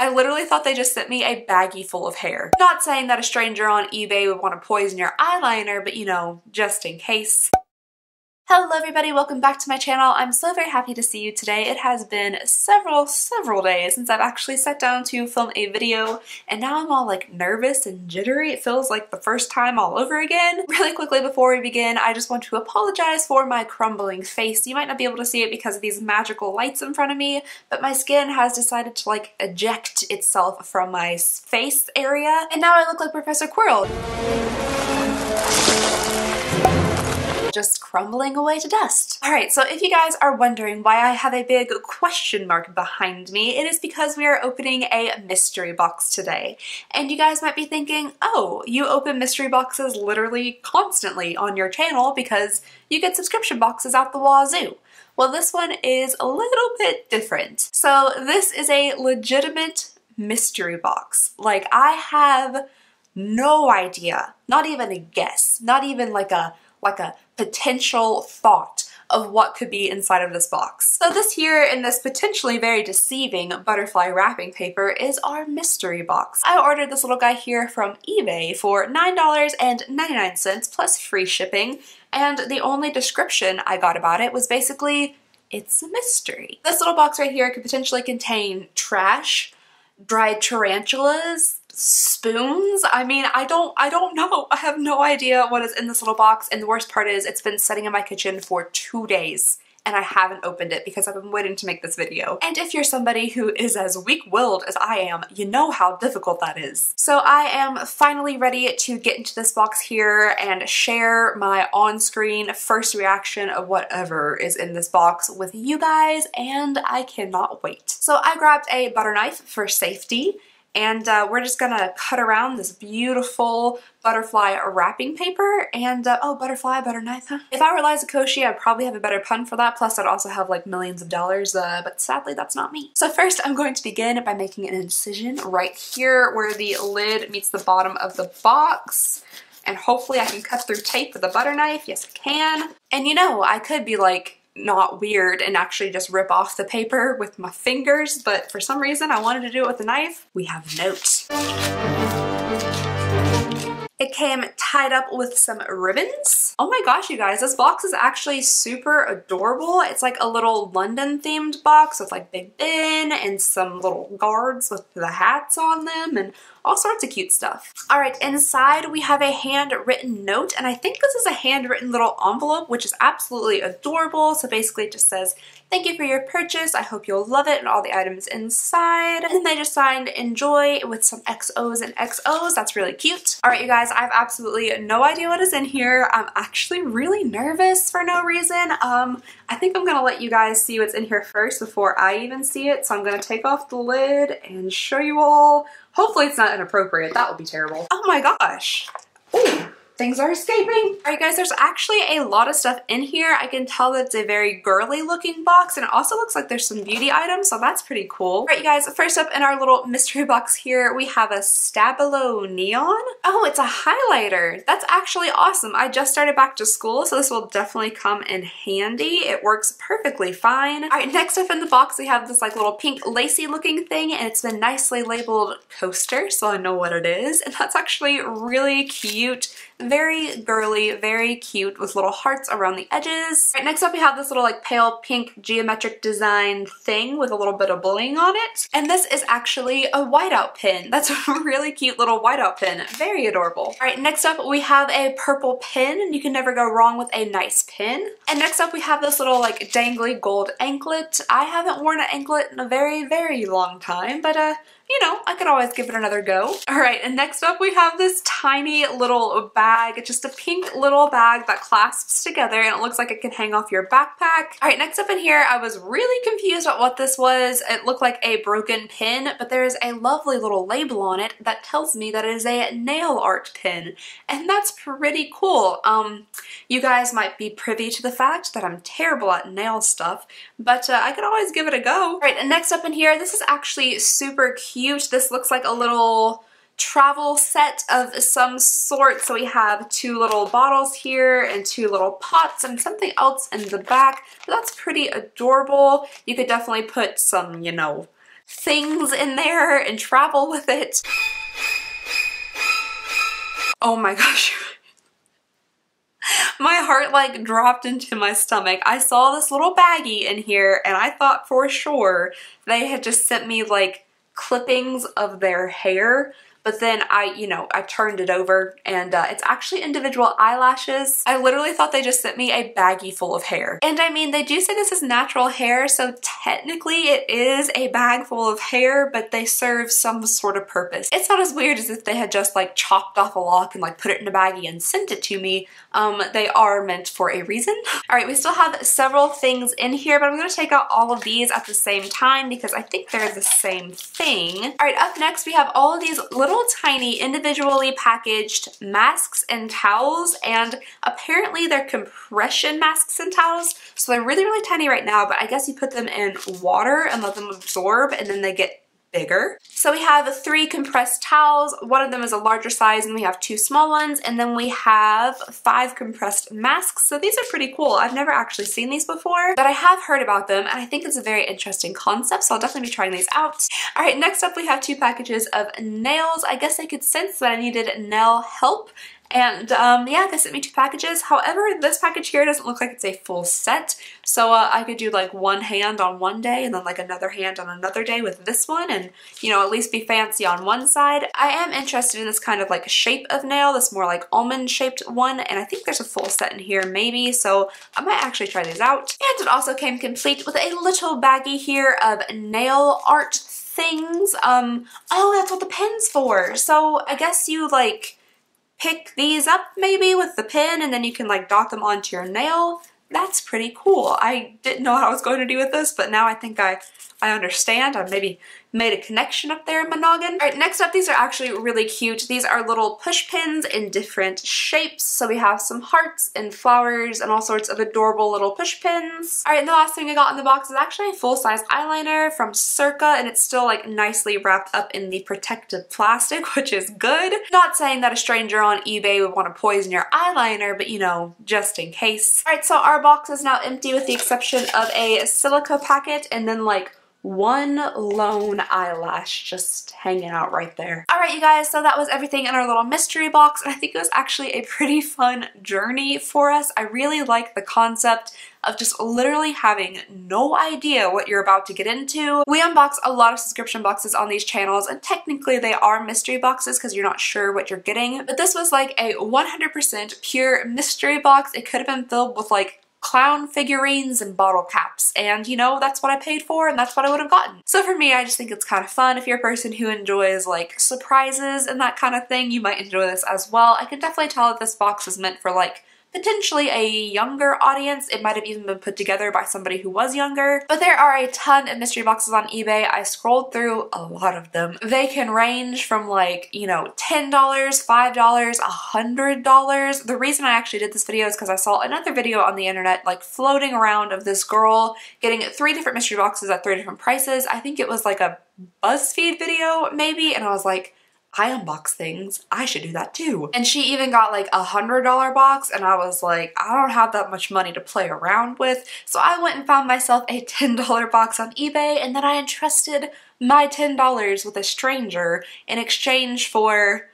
I literally thought they just sent me a baggie full of hair. Not saying that a stranger on eBay would want to poison your eyeliner, but you know, just in case. Hello everybody, welcome back to my channel. I'm so very happy to see you today. It has been several, several days since I've actually sat down to film a video and now I'm all like nervous and jittery. It feels like the first time all over again. Really quickly before we begin, I just want to apologize for my crumbling face. You might not be able to see it because of these magical lights in front of me, but my skin has decided to like eject itself from my face area and now I look like Professor Quirrell just crumbling away to dust. Alright, so if you guys are wondering why I have a big question mark behind me, it is because we are opening a mystery box today. And you guys might be thinking, oh, you open mystery boxes literally constantly on your channel because you get subscription boxes out the wazoo. Well, this one is a little bit different. So this is a legitimate mystery box. Like, I have no idea, not even a guess, not even like a like a potential thought of what could be inside of this box. So this here in this potentially very deceiving butterfly wrapping paper is our mystery box. I ordered this little guy here from eBay for $9.99 plus free shipping and the only description I got about it was basically it's a mystery. This little box right here could potentially contain trash, dried tarantulas, spoons. I mean, I don't, I don't know. I have no idea what is in this little box. And the worst part is it's been sitting in my kitchen for two days and I haven't opened it because I've been waiting to make this video. And if you're somebody who is as weak-willed as I am, you know how difficult that is. So I am finally ready to get into this box here and share my on-screen first reaction of whatever is in this box with you guys, and I cannot wait. So I grabbed a butter knife for safety, and uh, we're just gonna cut around this beautiful butterfly wrapping paper and uh, oh butterfly butter knife huh? if I were Liza Koshy I'd probably have a better pun for that. Plus I'd also have like millions of dollars uh, but sadly that's not me. So first I'm going to begin by making an incision right here where the lid meets the bottom of the box. And hopefully I can cut through tape with a butter knife. Yes I can. And you know I could be like not weird and actually just rip off the paper with my fingers, but for some reason I wanted to do it with a knife. We have notes. It came tied up with some ribbons. Oh my gosh, you guys, this box is actually super adorable. It's like a little London themed box with like Big Ben and some little guards with the hats on them and all sorts of cute stuff. All right, inside we have a handwritten note, and I think this is a handwritten little envelope, which is absolutely adorable. So basically it just says, thank you for your purchase. I hope you'll love it and all the items inside. And they just signed enjoy with some XOs and XOs. That's really cute. All right, you guys, I have absolutely no idea what is in here. I'm actually really nervous for no reason. Um, I think I'm gonna let you guys see what's in here first before I even see it. So I'm gonna take off the lid and show you all Hopefully it's not inappropriate. That would be terrible. Oh my gosh. Ooh things are escaping. All right guys, there's actually a lot of stuff in here. I can tell that it's a very girly looking box and it also looks like there's some beauty items, so that's pretty cool. All right you guys, first up in our little mystery box here, we have a Stabilo Neon. Oh, it's a highlighter. That's actually awesome. I just started back to school, so this will definitely come in handy. It works perfectly fine. All right, next up in the box, we have this like little pink lacy looking thing and it's been nicely labeled coaster, so I know what it is. And that's actually really cute very girly, very cute with little hearts around the edges. Right, next up we have this little like pale pink geometric design thing with a little bit of bling on it. And this is actually a whiteout pin. That's a really cute little whiteout pin. Very adorable. All right, next up we have a purple pin and you can never go wrong with a nice pin. And next up we have this little like dangly gold anklet. I haven't worn an anklet in a very, very long time, but uh, you know, I could always give it another go. All right, and next up we have this tiny little bag, It's just a pink little bag that clasps together and it looks like it can hang off your backpack. All right, next up in here, I was really confused about what this was. It looked like a broken pin, but there's a lovely little label on it that tells me that it is a nail art pin, and that's pretty cool. Um, you guys might be privy to the fact that I'm terrible at nail stuff, but uh, I could always give it a go. All right, and next up in here, this is actually super cute This looks like a little travel set of some sort. So we have two little bottles here and two little pots and something else in the back. But that's pretty adorable. You could definitely put some, you know, things in there and travel with it. Oh my gosh. my heart like dropped into my stomach. I saw this little baggie in here and I thought for sure they had just sent me like clippings of their hair but then I, you know, I turned it over and uh, it's actually individual eyelashes. I literally thought they just sent me a baggie full of hair. And I mean, they do say this is natural hair, so technically it is a bag full of hair, but they serve some sort of purpose. It's not as weird as if they had just like chopped off a lock and like put it in a baggie and sent it to me. Um, they are meant for a reason. All right, we still have several things in here, but I'm gonna take out all of these at the same time because I think they're the same thing. All right, up next we have all of these little little tiny individually packaged masks and towels and apparently they're compression masks and towels. So they're really really tiny right now but I guess you put them in water and let them absorb and then they get bigger. So we have three compressed towels. One of them is a larger size and we have two small ones. And then we have five compressed masks. So these are pretty cool. I've never actually seen these before, but I have heard about them and I think it's a very interesting concept. So I'll definitely be trying these out. All right, next up we have two packages of nails. I guess I could sense that I needed nail help and um, yeah, they sent me two packages. However, this package here doesn't look like it's a full set. So uh, I could do like one hand on one day and then like another hand on another day with this one and, you know, at least be fancy on one side. I am interested in this kind of like shape of nail, this more like almond shaped one. And I think there's a full set in here maybe. So I might actually try these out. And it also came complete with a little baggie here of nail art things. Um, oh, that's what the pen's for. So I guess you like pick these up maybe with the pin and then you can like dot them onto your nail. That's pretty cool. I didn't know how I was going to do with this, but now I think I, I understand. I maybe made a connection up there in my noggin. All right, next up, these are actually really cute. These are little push pins in different shapes. So we have some hearts and flowers and all sorts of adorable little push pins. All right, and the last thing I got in the box is actually a full-size eyeliner from Circa, and it's still like nicely wrapped up in the protective plastic, which is good. Not saying that a stranger on eBay would want to poison your eyeliner, but you know, just in case. All right, so our box is now empty with the exception of a silica packet and then like one lone eyelash just hanging out right there. Alright you guys, so that was everything in our little mystery box and I think it was actually a pretty fun journey for us. I really like the concept of just literally having no idea what you're about to get into. We unbox a lot of subscription boxes on these channels and technically they are mystery boxes because you're not sure what you're getting. But this was like a 100% pure mystery box. It could have been filled with like clown figurines and bottle caps. And you know, that's what I paid for and that's what I would have gotten. So for me, I just think it's kind of fun. If you're a person who enjoys like surprises and that kind of thing, you might enjoy this as well. I can definitely tell that this box is meant for like potentially a younger audience. It might have even been put together by somebody who was younger. But there are a ton of mystery boxes on eBay. I scrolled through a lot of them. They can range from like, you know, $10, $5, $100. The reason I actually did this video is because I saw another video on the internet like floating around of this girl getting three different mystery boxes at three different prices. I think it was like a BuzzFeed video maybe and I was like, I unbox things. I should do that too. And she even got like a hundred dollar box and I was like, I don't have that much money to play around with. So I went and found myself a $10 box on eBay and then I entrusted my $10 with a stranger in exchange for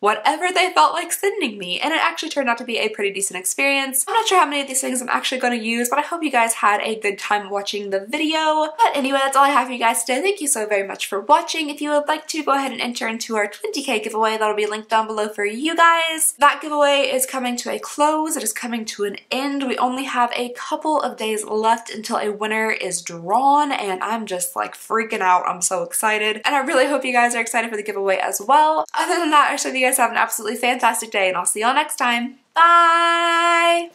whatever they felt like sending me. And it actually turned out to be a pretty decent experience. I'm not sure how many of these things I'm actually going to use, but I hope you guys had a good time watching the video. But anyway, that's all I have for you guys today. Thank you so very much for watching. If you would like to, go ahead and enter into our 20k giveaway. That'll be linked down below for you guys. That giveaway is coming to a close. It is coming to an end. We only have a couple of days left until a winner is drawn, and I'm just like freaking out. I'm so excited. And I really hope you guys are excited for the giveaway as well. Other than that, I hope you guys have an absolutely fantastic day and I'll see y'all next time. Bye!